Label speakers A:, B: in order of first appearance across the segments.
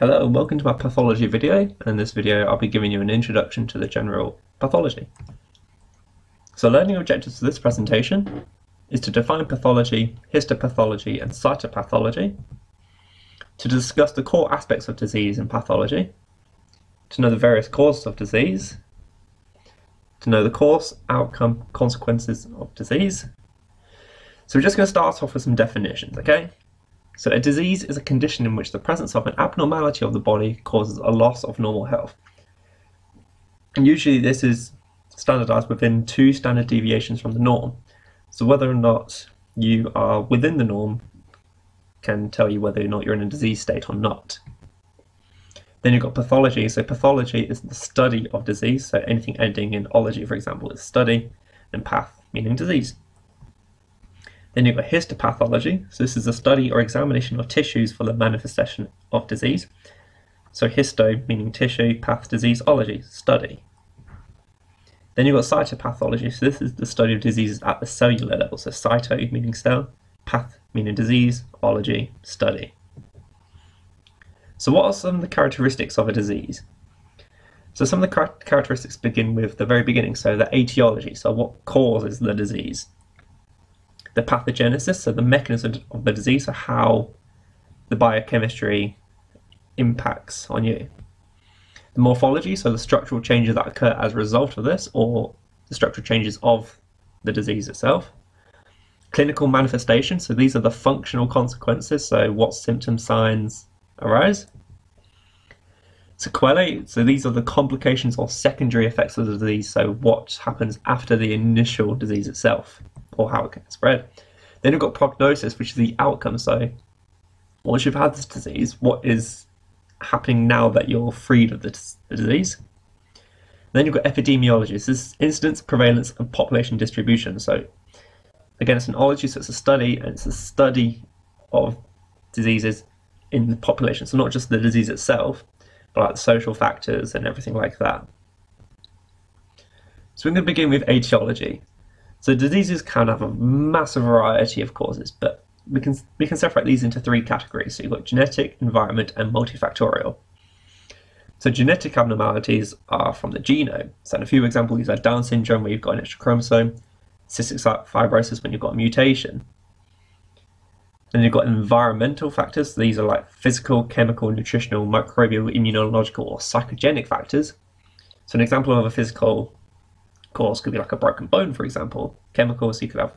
A: Hello and welcome to my pathology video and in this video I'll be giving you an introduction to the general pathology. So learning objectives for this presentation is to define pathology, histopathology and cytopathology, to discuss the core aspects of disease and pathology, to know the various causes of disease, to know the course, outcome, consequences of disease. So we're just going to start off with some definitions, okay? So a disease is a condition in which the presence of an abnormality of the body causes a loss of normal health. And usually this is standardized within two standard deviations from the norm. So whether or not you are within the norm can tell you whether or not you're in a disease state or not. Then you've got pathology. So pathology is the study of disease. So anything ending in ology, for example, is study, and path meaning disease. Then you've got histopathology. So this is a study or examination of tissues for the manifestation of disease. So histo meaning tissue, path disease, ology, study. Then you've got cytopathology. So this is the study of diseases at the cellular level. So cyto meaning cell, path meaning disease, ology, study. So what are some of the characteristics of a disease? So some of the characteristics begin with the very beginning, so the etiology, so what causes the disease the pathogenesis, so the mechanism of the disease, so how the biochemistry impacts on you. The morphology, so the structural changes that occur as a result of this, or the structural changes of the disease itself. Clinical manifestation, so these are the functional consequences, so what symptom signs arise. Sequelae, so these are the complications or secondary effects of the disease, so what happens after the initial disease itself or how it can spread. Then you've got prognosis, which is the outcome. So once you've had this disease, what is happening now that you're freed of the, the disease? Then you've got epidemiology. This is incidence, prevalence, and population distribution. So again, it's an ology, so it's a study, and it's a study of diseases in the population. So not just the disease itself, but like the social factors and everything like that. So we're going to begin with etiology. So diseases can have a massive variety of causes, but we can we can separate these into three categories. So you've got genetic, environment, and multifactorial. So genetic abnormalities are from the genome. So a few examples are Down syndrome, where you've got an extra chromosome, cystic fibrosis, when you've got a mutation. Then you've got environmental factors. These are like physical, chemical, nutritional, microbial, immunological, or psychogenic factors. So an example of a physical cause could be like a broken bone, for example. Chemicals, you could have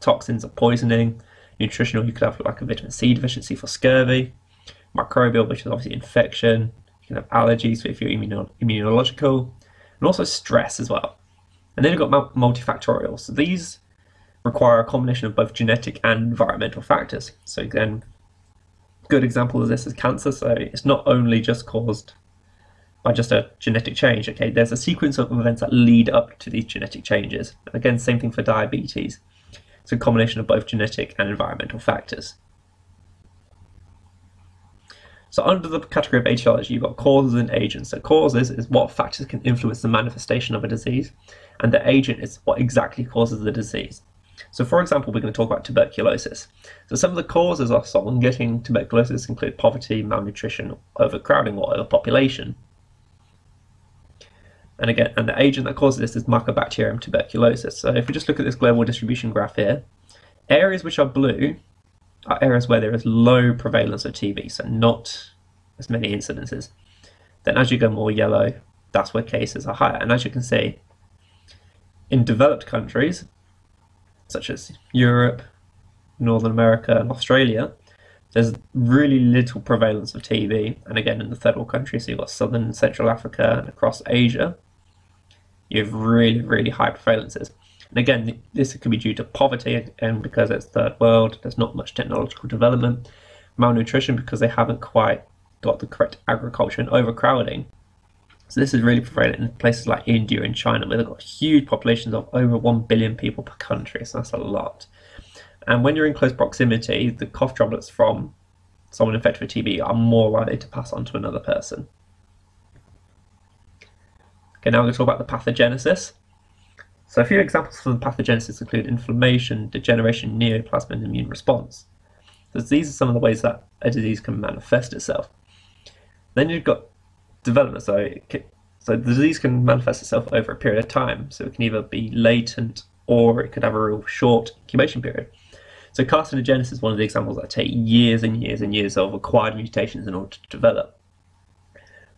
A: toxins or poisoning. Nutritional, you could have like a vitamin C deficiency for scurvy. Microbial, which is obviously infection. You can have allergies if you're immuno- immunological. And also stress as well. And then you've got multifactorial. So these require a combination of both genetic and environmental factors. So again, good example of this is cancer. So it's not only just caused by just a genetic change. Okay, there's a sequence of events that lead up to these genetic changes. Again, same thing for diabetes. It's a combination of both genetic and environmental factors. So under the category of etiology, you've got causes and agents. So causes is what factors can influence the manifestation of a disease, and the agent is what exactly causes the disease. So for example, we're going to talk about tuberculosis. So some of the causes of getting tuberculosis include poverty, malnutrition, overcrowding, or overpopulation. And again, and the agent that causes this is Mycobacterium tuberculosis. So if we just look at this global distribution graph here, areas which are blue are areas where there is low prevalence of TB, so not as many incidences. Then as you go more yellow, that's where cases are higher. And as you can see, in developed countries, such as Europe, Northern America, and Australia, there's really little prevalence of TB. And again, in the third world countries, so you've got Southern and Central Africa and across Asia, you have really, really high prevalences. And again, this could be due to poverty, and because it's third world, there's not much technological development, malnutrition because they haven't quite got the correct agriculture, and overcrowding. So this is really prevalent in places like India and China, where they've got huge populations of over 1 billion people per country, so that's a lot. And when you're in close proximity, the cough droplets from someone infected with TB are more likely to pass on to another person. Okay, now we're going to talk about the pathogenesis. So a few examples for the pathogenesis include inflammation, degeneration, neoplasm, and immune response. So these are some of the ways that a disease can manifest itself. Then you've got development. So, so the disease can manifest itself over a period of time. So it can either be latent or it could have a real short incubation period. So carcinogenesis is one of the examples that take years and years and years of acquired mutations in order to develop.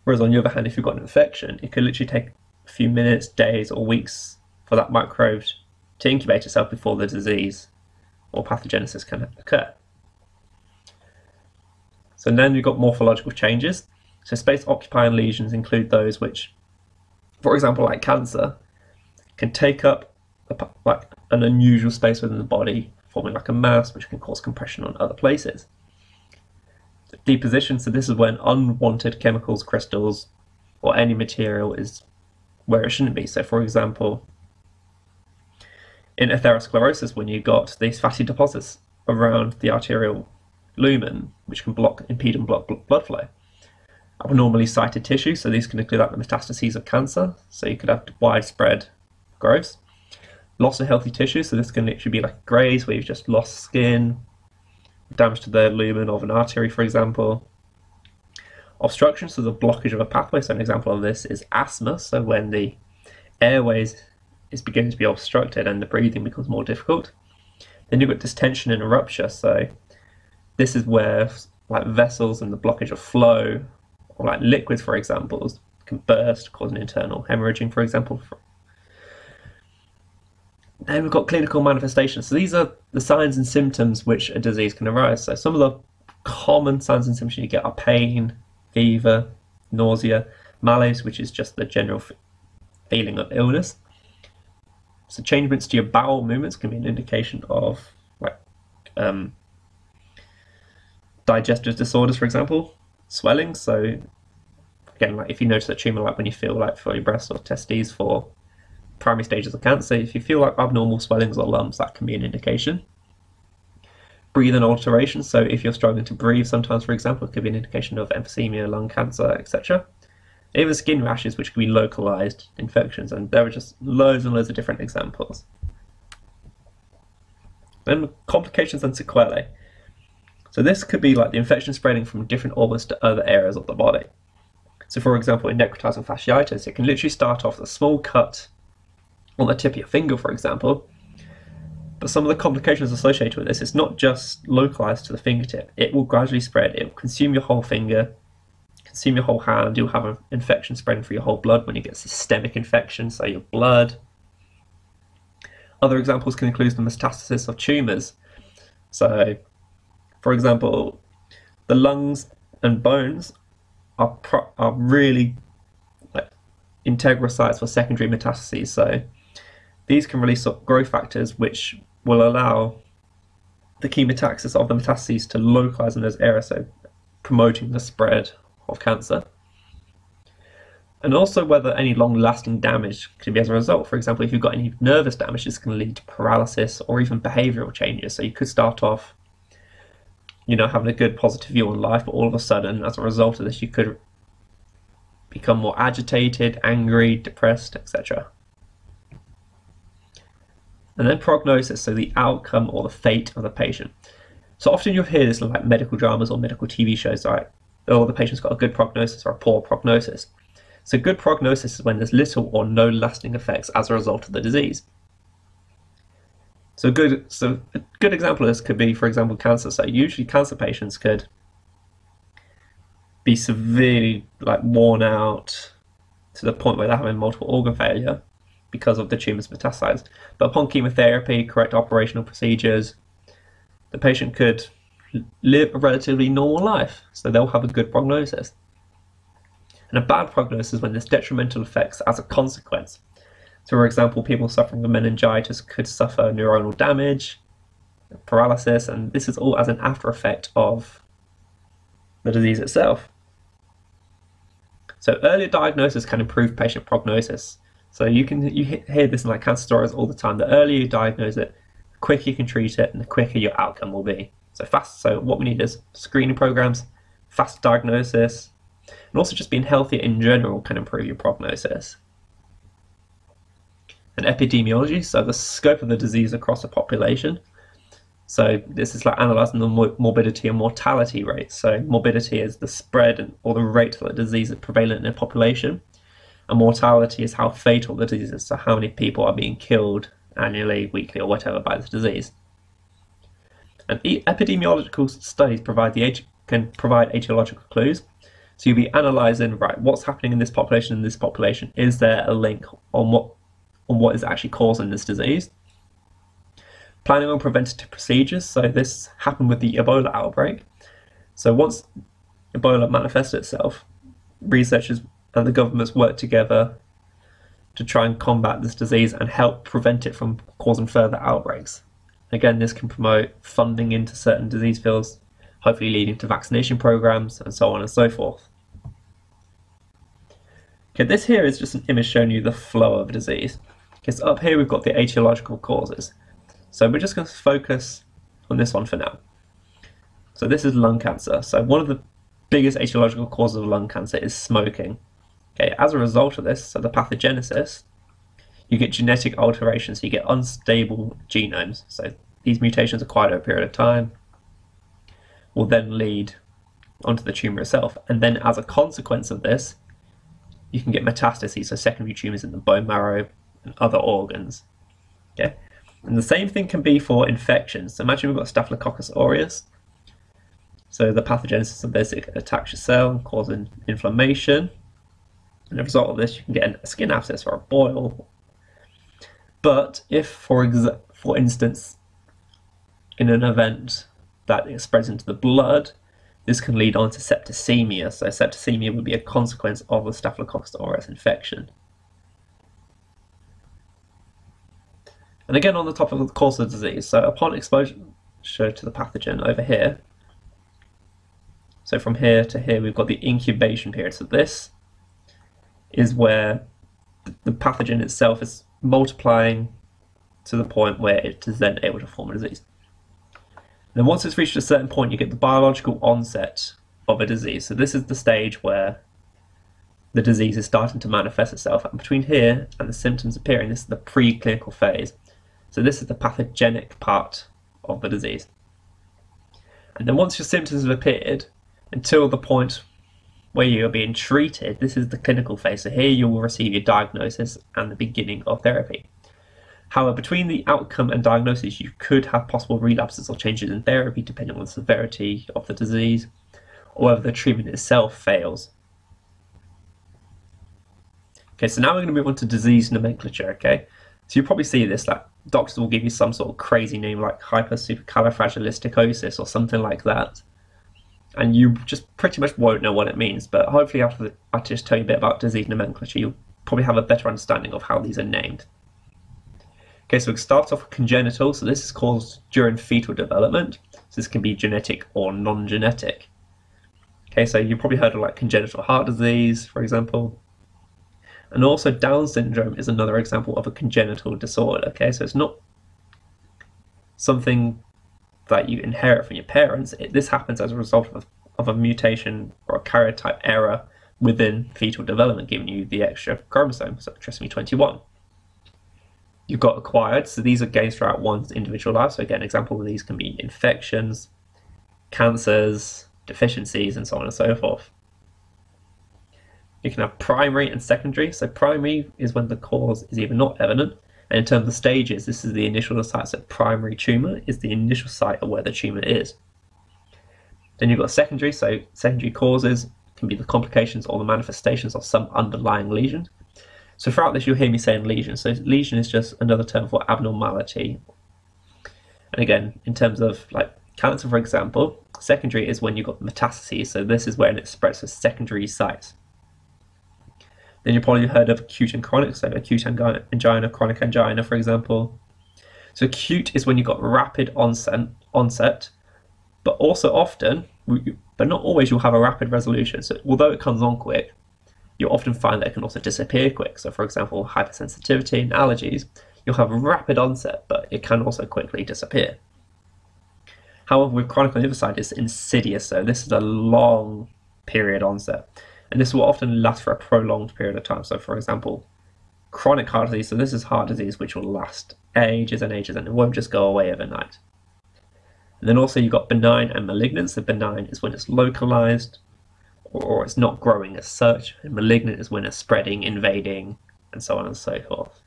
A: Whereas on the other hand, if you've got an infection, it could literally take a few minutes, days, or weeks for that microbe to incubate itself before the disease or pathogenesis can occur. So then you've got morphological changes. So space occupying lesions include those which, for example, like cancer, can take up a, like an unusual space within the body, forming like a mass, which can cause compression on other places. Deposition, so this is when unwanted chemicals, crystals, or any material is where it shouldn't be. So, for example, in atherosclerosis, when you've got these fatty deposits around the arterial lumen, which can block, impede and block blood flow. Abnormally sited tissue, so these can include like the metastases of cancer, so you could have widespread growths. Loss of healthy tissue, so this can literally be like grays where you've just lost skin, damage to the lumen of an artery, for example. Obstruction, so the blockage of a pathway. So an example of this is asthma. So when the airways is beginning to be obstructed and the breathing becomes more difficult. Then you've got distension and rupture. So this is where like vessels and the blockage of flow, or like liquids, for example, can burst, causing internal hemorrhaging, for example. Then we've got clinical manifestations. So these are the signs and symptoms which a disease can arise. So some of the common signs and symptoms you get are pain, fever, nausea, malaise, which is just the general feeling of illness. So changements to your bowel movements can be an indication of like um, digestive disorders, for example, swelling. So again, like if you notice a tumor, like when you feel like for your breasts or testes for primary stages of cancer, if you feel like abnormal swellings or lumps, that can be an indication. Breathing alterations. So if you're struggling to breathe, sometimes, for example, it could be an indication of emphysema, lung cancer, etc. Even skin rashes, which can be localized infections, and there are just loads and loads of different examples. Then complications and sequelae. So this could be like the infection spreading from different organs to other areas of the body. So for example, in necrotizing fasciitis, it can literally start off with a small cut on the tip of your finger, for example. But some of the complications associated with this, it's not just localized to the fingertip. It will gradually spread. It will consume your whole finger, consume your whole hand. You'll have an infection spreading through your whole blood when you get systemic infection, so your blood. Other examples can include the metastasis of tumors. So for example, the lungs and bones are pro- are really like integral sites for secondary metastases. So these can release growth factors which will allow the chemotaxis of the metastases to localize in those areas, so promoting the spread of cancer. And also whether any long-lasting damage can be as a result. For example, if you've got any nervous damage, this can lead to paralysis or even behavioral changes. So you could start off you know, having a good positive view on life, but all of a sudden, as a result of this, you could become more agitated, angry, depressed, etc. And then prognosis, so the outcome or the fate of the patient. So often you'll hear this in like medical dramas or medical TV shows, right? Oh, the patient's got a good prognosis or a poor prognosis. So good prognosis is when there's little or no lasting effects as a result of the disease. So good. So a good example of this could be, for example, cancer. So usually cancer patients could be severely like worn out to the point where they're having multiple organ failure because of the tumors metastasized. But upon chemotherapy, correct operational procedures, the patient could live a relatively normal life. So they'll have a good prognosis. And a bad prognosis when there's detrimental effects as a consequence. So, for example, people suffering from meningitis could suffer neuronal damage, paralysis, and this is all as an after effect of the disease itself. So, earlier diagnosis can improve patient prognosis. So, you can you hear this in like cancer stories all the time. The earlier you diagnose it, the quicker you can treat it, and the quicker your outcome will be. So fast. So what we need is screening programs, fast diagnosis, and also just being healthier in general can improve your prognosis and epidemiology, so the scope of the disease across a population. So this is like analysing the morbidity and mortality rates. So morbidity is the spread or the rate that the disease is prevalent in a population, and mortality is how fatal the disease is. So how many people are being killed annually, weekly, or whatever by this disease. And epidemiological studies provide the can provide etiological clues. So you'll be analysing right what's happening in this population and this population. Is there a link on what on what is actually causing this disease? Planning on preventative procedures. So this happened with the Ebola outbreak. So once Ebola manifested itself, researchers and the governments work together to try and combat this disease and help prevent it from causing further outbreaks. Again, this can promote funding into certain disease fields, hopefully leading to vaccination programs and so on and so forth. Okay, this here is just an image showing you the flow of disease. Because up here we've got the etiological causes. So we're just going to focus on this one for now. So this is lung cancer. So one of the biggest etiological causes of lung cancer is smoking. Okay, as a result of this, so the pathogenesis, you get genetic alterations, so you get unstable genomes. So these mutations acquired over a period of time will then lead onto the tumor itself. And then as a consequence of this, you can get metastases, so secondary tumors in the bone marrow and other organs. Okay, and the same thing can be for infections. So imagine we've got Staphylococcus aureus. So the pathogenesis of this attacks your cell, causing inflammation. And as a result of this, you can get a skin abscess or a boil. But if, for for instance, in an event that it spreads into the blood, this can lead on to septicemia. So septicemia would be a consequence of a Staphylococcus aureus infection. And again, on the top of the course of disease, so upon exposure to the pathogen over here, so from here to here, we've got the incubation period. So this is where the pathogen itself is multiplying to the point where it is then able to form a disease. Then once it's reached a certain point, you get the biological onset of a disease. So this is the stage where the disease is starting to manifest itself. And between here and the symptoms appearing, this is the preclinical phase. So this is the pathogenic part of the disease. And then once your symptoms have appeared, until the point where you're being treated, this is the clinical phase. So here you will receive your diagnosis and the beginning of therapy. However, between the outcome and diagnosis, you could have possible relapses or changes in therapy depending on the severity of the disease or whether the treatment itself fails. Okay, so now we're going to move on to disease nomenclature, okay? So you probably see this, like doctors will give you some sort of crazy name like hypersupercalifragilisticexpialidocious or something like that. And you just pretty much won't know what it means, but hopefully after I just tell you a bit about disease nomenclature, you'll probably have a better understanding of how these are named. Okay, so it starts off with congenital, so this is caused during fetal development. So this can be genetic or non-genetic. Okay, so you've probably heard of like congenital heart disease, for example. And also Down syndrome is another example of a congenital disorder. Okay, so it's not something that you inherit from your parents. It, this happens as a result of, of a mutation or a karyotype error within fetal development, giving you the extra chromosome, so trisomy 21. You've got acquired, so these are gains throughout one's individual life. So again, example of these can be infections, cancers, deficiencies, and so on and so forth. You can have primary and secondary. So primary is when the cause is either not evident, and in terms of stages, this is the initial site. So primary tumour is the initial site of where the tumour is. Then you've got secondary. So secondary causes can be the complications or the manifestations of some underlying lesion. So throughout this, you'll hear me saying lesion. So lesion is just another term for abnormality. And again, in terms of like cancer, for example, secondary is when you've got metastases. So this is when it spreads to secondary sites. Then you've probably heard of acute and chronic, so acute angina, chronic angina, for example. So acute is when you've got rapid onset, onset, but also often, but not always, you'll have a rapid resolution. So although it comes on quick, you'll often find that it can also disappear quick. So for example, hypersensitivity and allergies, you'll have rapid onset, but it can also quickly disappear. However, with chronic on side, it's insidious. So this is a long period onset and this will often last for a prolonged period of time. So, for example, chronic heart disease. So, this is heart disease which will last ages and ages and it won't just go away overnight. And then also you've got benign and malignant. So benign is when it's localized or it's not growing as such. And malignant is when it's spreading, invading, and so on and so forth.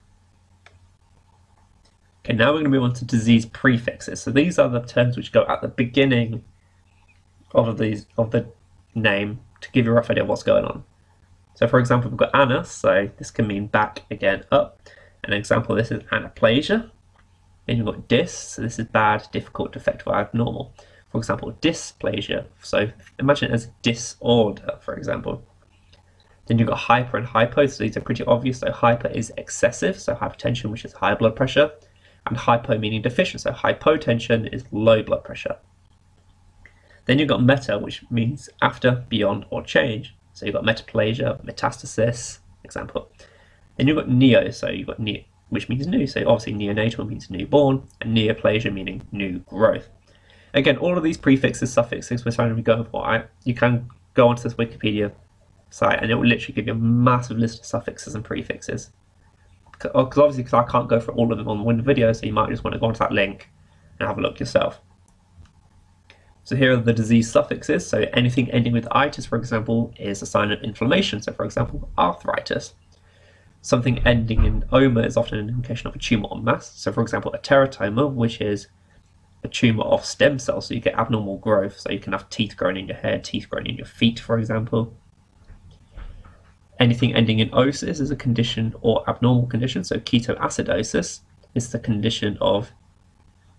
A: Okay, now we're going to move on to disease prefixes. So these are the terms which go at the beginning of these of the name to give you a rough idea of what's going on. So for example, we've got ana, so this can mean back, again, up. An example this is anaplasia. Then you've got dys, so this is bad, difficult, defective, or abnormal. For example, dysplasia, so imagine it as disorder, for example. Then you've got hyper and hypo, so these are pretty obvious. So hyper is excessive, so hypertension, which is high blood pressure, and hypo meaning deficient, so hypotension is low blood pressure. Then you've got meta, which means after, beyond, or change. So you've got metaplasia, metastasis, example. Then you've got neo, so you've got neo, which means new. So obviously neonatal means newborn, and neoplasia meaning new growth. Again, all of these prefixes, suffixes we're trying to going for. I, you can go onto this Wikipedia site and it will literally give you a massive list of suffixes and prefixes. Because oh, obviously, because I can't go through all of them on one video, so you might just want to go onto that link and have a look yourself. So here are the disease suffixes. So anything ending with itis, for example, is a sign of inflammation. So for example, arthritis. Something ending in oma is often an indication of a tumor or mass. So for example, a teratoma, which is a tumor of stem cells, so you get abnormal growth. So you can have teeth growing in your hair, teeth growing in your feet, for example. Anything ending in osis is a condition or abnormal condition. So ketoacidosis is the condition of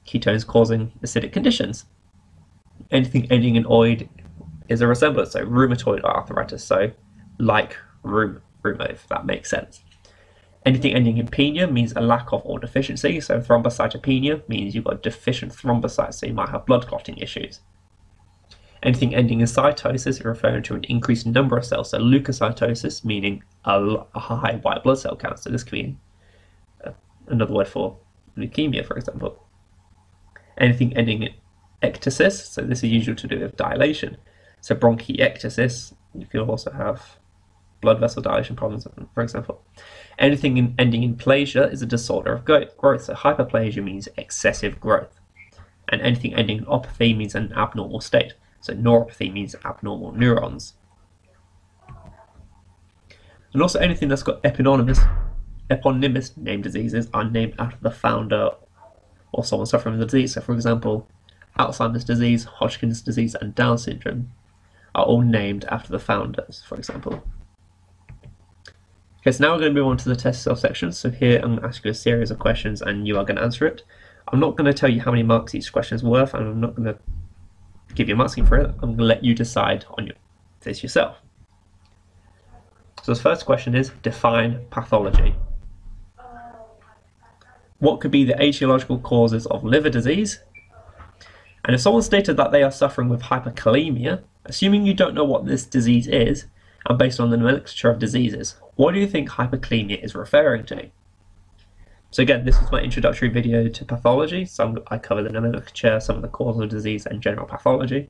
A: ketones causing acidic conditions anything ending in oid is a resemblance, so rheumatoid arthritis, so like rheum, rheuma, if that makes sense. Anything ending in penia means a lack of or deficiency, so thrombocytopenia means you've got deficient thrombocytes, so you might have blood clotting issues. Anything ending in cytosis is referring to an increased number of cells, so leukocytosis meaning a, a high white blood cell count, so this could be uh, another word for leukemia, for example. Anything ending in ectasis, so this is usually to do with dilation. So bronchiectasis, you can also have blood vessel dilation problems, for example. Anything in, ending in plasia is a disorder of growth. So hyperplasia means excessive growth. And anything ending in opathy means an abnormal state. So neuropathy means abnormal neurons. And also anything that's got eponymous, eponymous name diseases are named after the founder or someone suffering from the disease. So for example, Alzheimer's disease, Hodgkin's disease, and Down syndrome are all named after the founders, for example. Okay, so now we're going to move on to the test cell section. So here I'm going to ask you a series of questions and you are going to answer it. I'm not going to tell you how many marks each question is worth and I'm not going to give you a marking for it. I'm going to let you decide on your, this yourself. So the first question is define pathology. What could be the etiological causes of liver disease and if someone stated that they are suffering with hyperkalemia, assuming you don't know what this disease is, and based on the nomenclature of diseases, what do you think hyperkalemia is referring to? So again, this is my introductory video to pathology. So I cover the nomenclature, some of the causes of disease, and general pathology.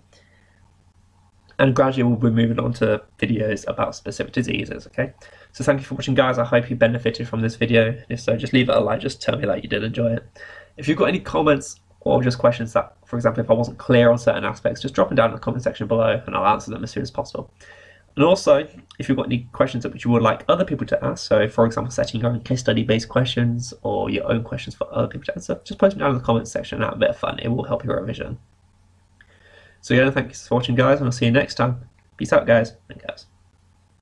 A: And gradually we'll be moving on to videos about specific diseases, okay? So thank you for watching guys, I hope you benefited from this video. If so, just leave it a like, just tell me that you did enjoy it. If you've got any comments or just questions that, for example, if I wasn't clear on certain aspects, just drop them down in the comment section below and I'll answer them as soon as possible. And also, if you've got any questions that you would like other people to ask, so for example, setting your own case study based questions or your own questions for other people to answer, just post them down in the comment section and have a bit of fun. It will help your revision. So yeah, thanks for watching guys and I'll see you next time. Peace out guys and guys.